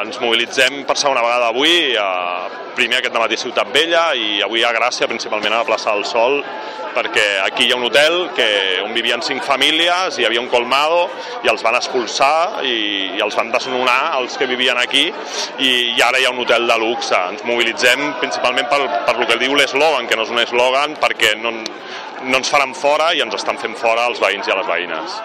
Ens mobilitzem per segona vegada avui, eh, primer aquest matí a Ciutat Vella i avui a Gràcia, principalment a la plaça del Sol, perquè aquí hi ha un hotel que, on vivien cinc famílies, hi havia un colmado i els van expulsar i, i els van desnonar els que vivien aquí i, i ara hi ha un hotel de luxe. Ens mobilitzem principalment per, per el que diu l'eslògan, que no és un eslògan, perquè no, no ens faran fora i ens estan fent fora els veïns i les veïnes.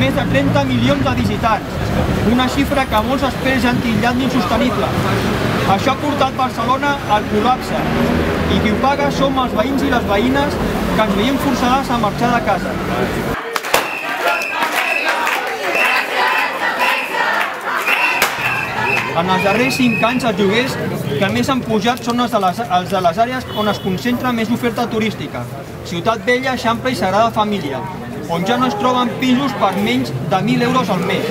Més de 30 milions de visitants, una xifra que molts experts han titllat d'insostenible. Això ha portat Barcelona al col·lapse i qui ho paga som els veïns i les veïnes que ens veiem forçades a marxar de casa. En els darrers 5 anys els lloguers que més han pujat són els de les, els de les àrees on es concentra més oferta turística. Ciutat Vella, Eixample i Sagrada Família, on ja no es troben pisos per menys de 1.000 euros al mes.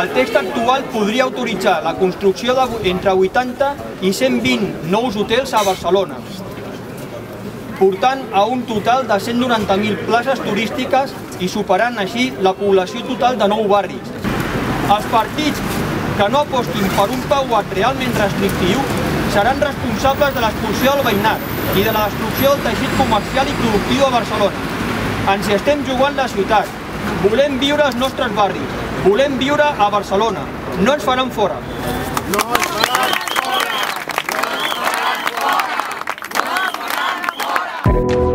El text actual podria autoritzar la construcció de entre 80 i 120 nous hotels a Barcelona, portant a un total de 190.000 places turístiques i superant així la població total de nou barris. Els partits que no apostin per un pauat realment restrictiu seran responsables de l'expulsió del veïnat i de la destrucció del teixit comercial i productiu a Barcelona. Ens hi estem jugant la ciutat. Volem viure als nostres barris. Volem viure a Barcelona. No ens faran fora. No ens faran fora! No ens faran fora! No ens faran fora!